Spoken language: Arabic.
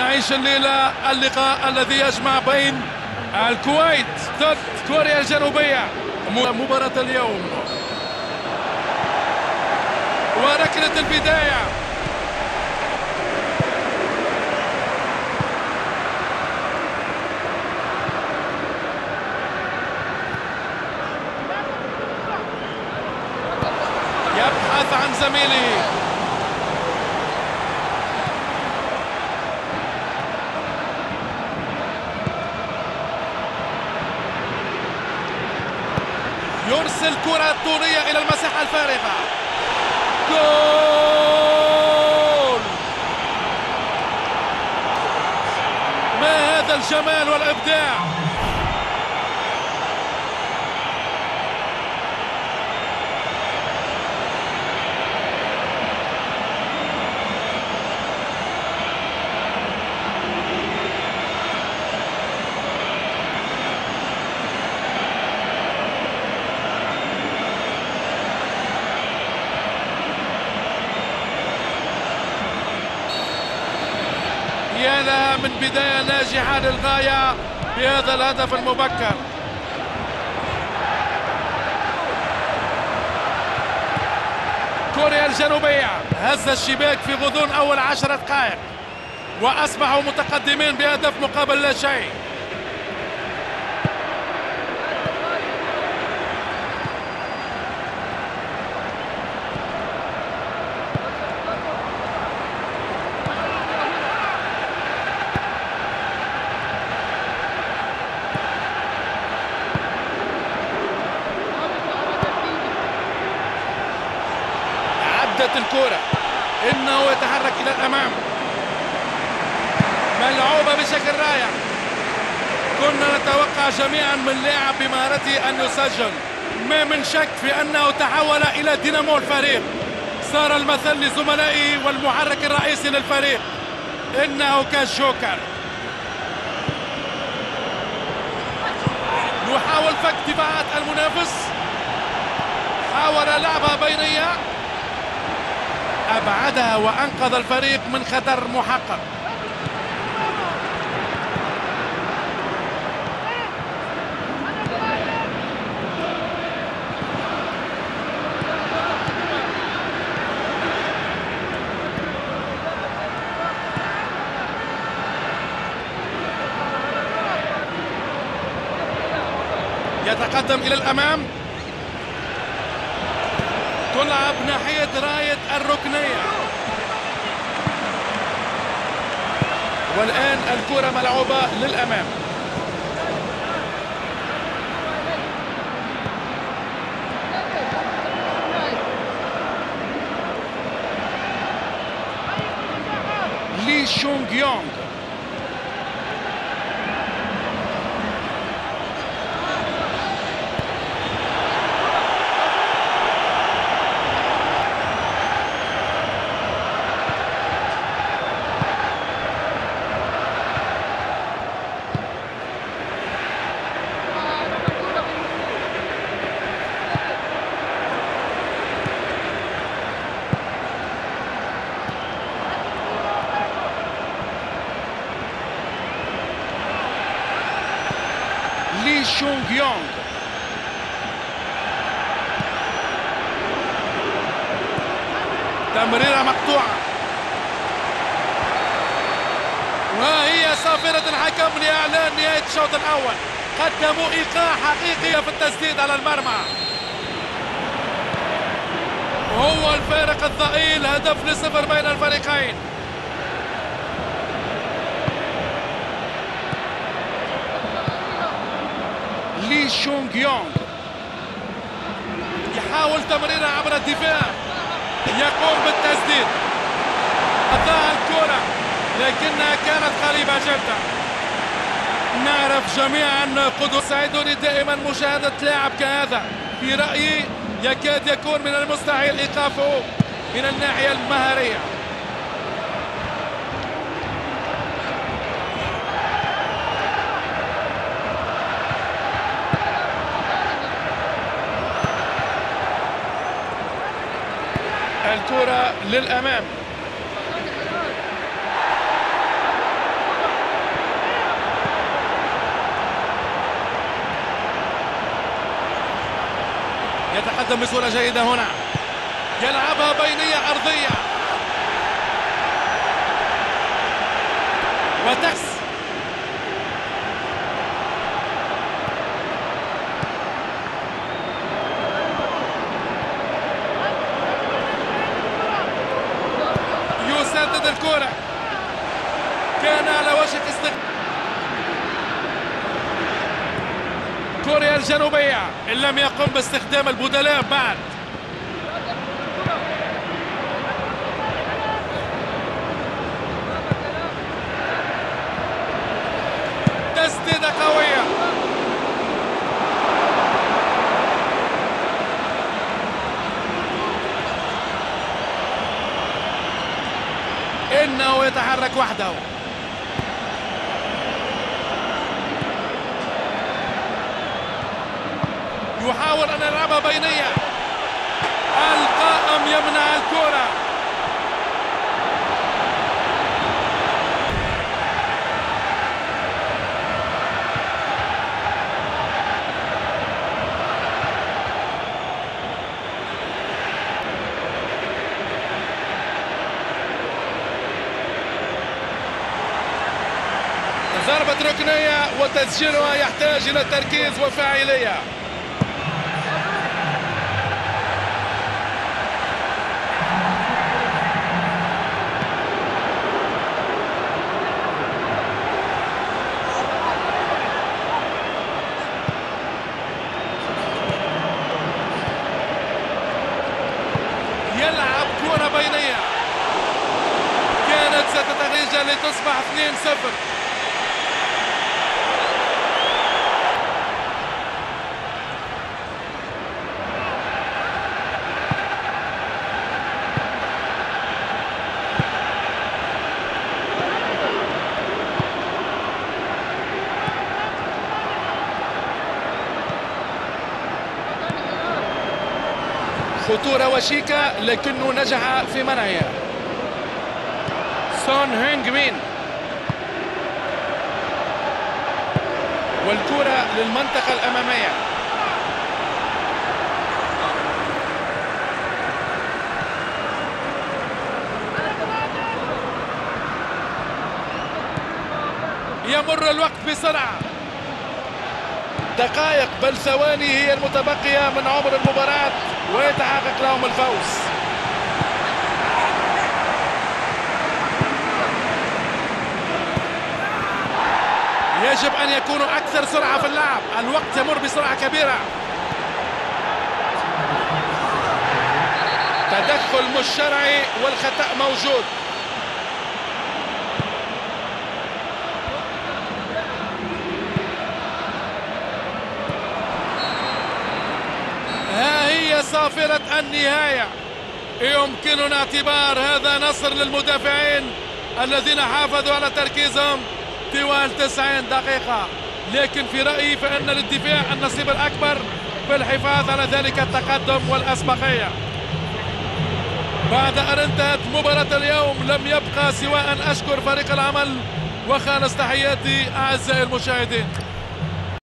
نعيش الليلة اللقاء الذي يجمع بين الكويت ضد كوريا الجنوبية. مباراة اليوم. وركلة البداية. يبحث عن زميله. يرسل كرة طولية إلى المساحة الفارغة جول! ما هذا الجمال والإبداع؟ يا لها من بداية ناجحة للغاية بهذا الهدف المبكر. كوريا الجنوبية هز الشباك في غضون أول عشرة دقائق وأصبحوا متقدمين بهدف مقابل لا شيء. عدت الكرة إنه يتحرك إلى الأمام. ملعوبة بشكل رائع. كنا نتوقع جميعا من لاعب بمهارته أن يسجل. ما من شك في أنه تحول إلى دينامو الفريق. صار المثل لزملائه والمحرك الرئيسي للفريق. إنه كالجوكر يحاول فك دفاعات المنافس. حاول لعبها بينيه أبعدها وأنقذ الفريق من خطر محقق. يتقدم إلى الأمام. تلعب ناحية راية الركنية. والآن الكرة ملعوبة للأمام. لي شونغ يونغ. لي شونغ يونغ تمريرة مقطوعة. وهي صافرة الحكم لإعلان نهاية الشوط الأول. قدموا إيقاع حقيقي في التسديد على المرمى. هو الفارق الضئيل هدف لصفر بين الفريقين. لي شونغ يونغ. يحاول تمريرها عبر الدفاع. يقوم بالتسديد. أضاع الكرة لكنها كانت قريبة جدا. نعرف جميعا قدوة سعيدوني دائما مشاهدة لاعب كهذا. في رأيي يكاد يكون من المستحيل إيقافه من الناحية المهارية الكرة للأمام. يتحدث بصورة جيدة هنا. يلعبها بينية عرضية. وتحسن كوريا الجنوبية. إن لم يقم باستخدام البدلاء بعد. تسديدة قوية. إنه يتحرك وحده. يحاول أن يلعبها بينية القائم يمنع الكرة. ضربة ركنية وتسجيلها يحتاج إلى تركيز وفاعلية. يلعب كرة بينية. كانت ستتغير لتصبح 2-0 خطورة وشيكة لكنه نجح في منعها سون هينغ مين. والكرة للمنطقة الأمامية. يمر الوقت بسرعة. دقائق بل ثواني هي المتبقية من عمر المباراة. ويتحقق لهم الفوز. يجب أن يكونوا أكثر سرعة في اللعب. الوقت يمر بسرعة كبيرة. تدخل مش شرعي والخطأ موجود ها هي صافرة النهاية. يمكننا اعتبار هذا نصر للمدافعين الذين حافظوا على تركيزهم طوال 90 دقيقة. لكن في رأيي فإن للدفاع النصيب الأكبر في الحفاظ على ذلك التقدم والأسبقية. بعد أن انتهت مباراة اليوم لم يبقى سوى أن أشكر فريق العمل وخالص تحياتي أعزائي المشاهدين.